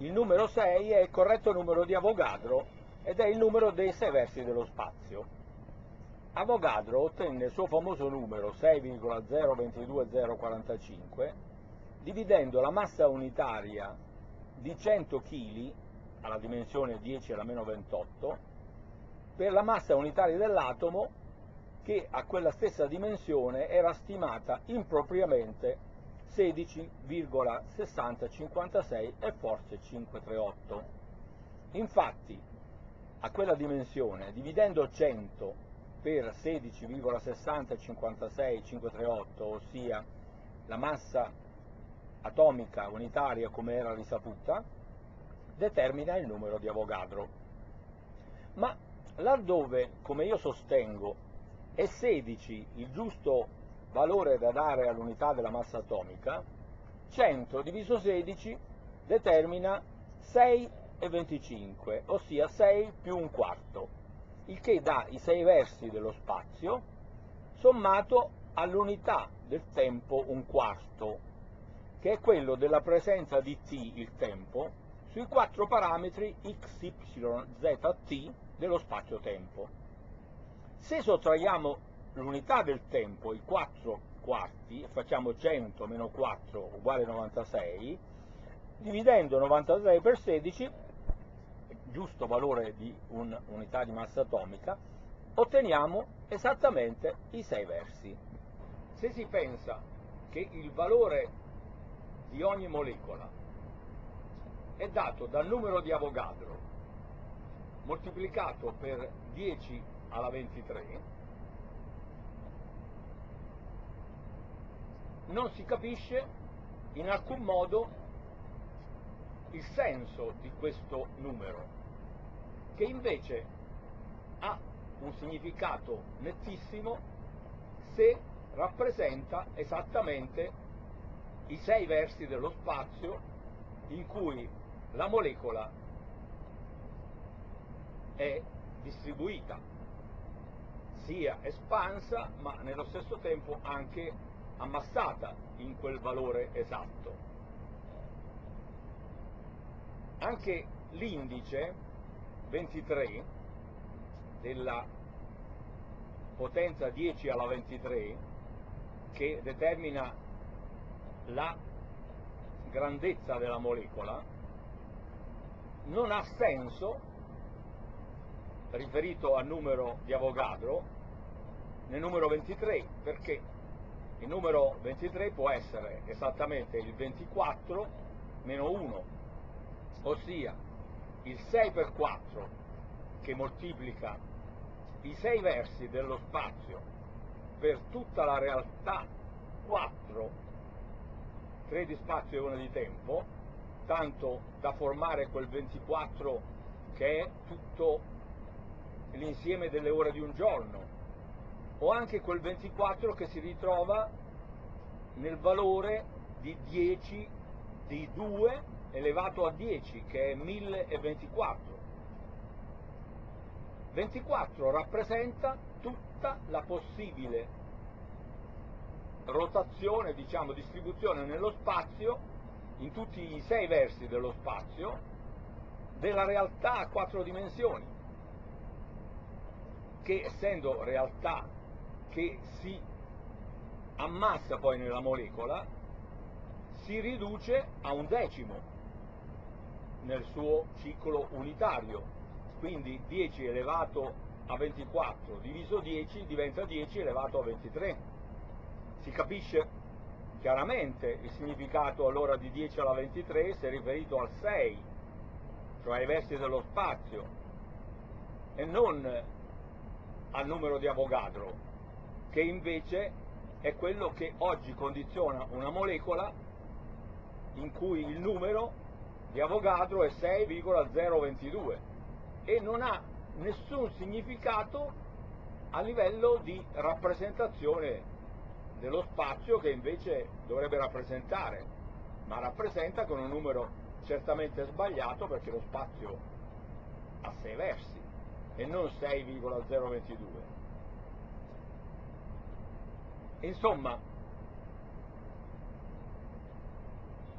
il numero 6 è il corretto numero di Avogadro ed è il numero dei sei versi dello spazio. Avogadro ottenne il suo famoso numero 6,022045 dividendo la massa unitaria di 100 kg alla dimensione 10 alla meno 28 per la massa unitaria dell'atomo che a quella stessa dimensione era stimata impropriamente 16,6056 e forse 538. Infatti, a quella dimensione, dividendo 100 per 16,6056,538, ossia la massa atomica unitaria come era risaputa, determina il numero di Avogadro. Ma laddove, come io sostengo, è 16 il giusto valore da dare all'unità della massa atomica, 100 diviso 16 determina 6,25, ossia 6 più un quarto, il che dà i 6 versi dello spazio sommato all'unità del tempo un quarto, che è quello della presenza di t, il tempo, sui quattro parametri x, y, z, t dello spazio-tempo. Se sottraiamo l'unità del tempo, i 4 quarti, facciamo 100 meno 4 uguale 96, dividendo 96 per 16, giusto valore di un'unità di massa atomica, otteniamo esattamente i 6 versi. Se si pensa che il valore di ogni molecola è dato dal numero di Avogadro moltiplicato per 10 alla 23, non si capisce in alcun modo il senso di questo numero, che invece ha un significato nettissimo se rappresenta esattamente i sei versi dello spazio in cui la molecola è distribuita, sia espansa ma nello stesso tempo anche ammassata in quel valore esatto. Anche l'indice 23 della potenza 10 alla 23 che determina la grandezza della molecola non ha senso riferito al numero di Avogadro nel numero 23 perché il numero 23 può essere esattamente il 24 meno 1, ossia il 6 per 4 che moltiplica i 6 versi dello spazio per tutta la realtà 4, 3 di spazio e 1 di tempo, tanto da formare quel 24 che è tutto l'insieme delle ore di un giorno, o anche quel 24 che si ritrova nel valore di 10 di 2 elevato a 10 che è 1024. 24 rappresenta tutta la possibile rotazione, diciamo distribuzione nello spazio, in tutti i sei versi dello spazio, della realtà a quattro dimensioni, che essendo realtà che si ammassa poi nella molecola, si riduce a un decimo nel suo ciclo unitario. Quindi 10 elevato a 24 diviso 10 diventa 10 elevato a 23. Si capisce chiaramente il significato allora di 10 alla 23 se riferito al 6, cioè ai versi dello spazio, e non al numero di Avogadro, che invece è quello che oggi condiziona una molecola in cui il numero di Avogadro è 6,022 e non ha nessun significato a livello di rappresentazione dello spazio che invece dovrebbe rappresentare, ma rappresenta con un numero certamente sbagliato perché lo spazio ha 6 versi e non 6,022. Insomma,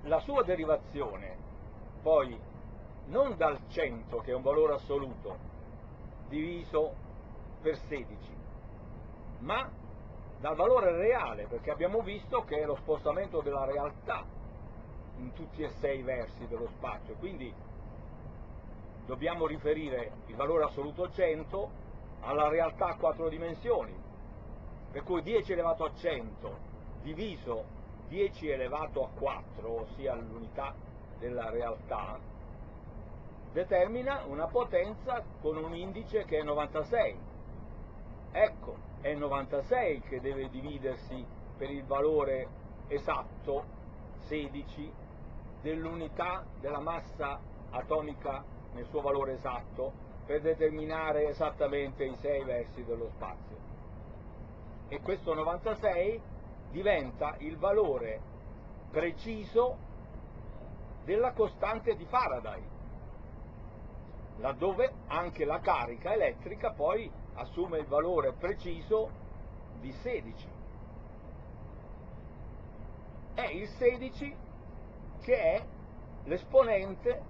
la sua derivazione poi non dal 100 che è un valore assoluto diviso per 16, ma dal valore reale, perché abbiamo visto che è lo spostamento della realtà in tutti e sei i versi dello spazio, quindi dobbiamo riferire il valore assoluto 100 alla realtà a quattro dimensioni, per cui 10 elevato a 100 diviso 10 elevato a 4, ossia l'unità della realtà, determina una potenza con un indice che è 96. Ecco, è 96 che deve dividersi per il valore esatto 16 dell'unità della massa atomica nel suo valore esatto per determinare esattamente i sei versi dello spazio. E questo 96 diventa il valore preciso della costante di Faraday, laddove anche la carica elettrica poi assume il valore preciso di 16. È il 16 che è l'esponente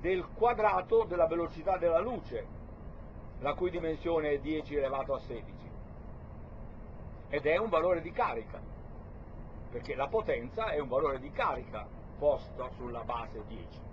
del quadrato della velocità della luce, la cui dimensione è 10 elevato a 16. Ed è un valore di carica, perché la potenza è un valore di carica posta sulla base 10.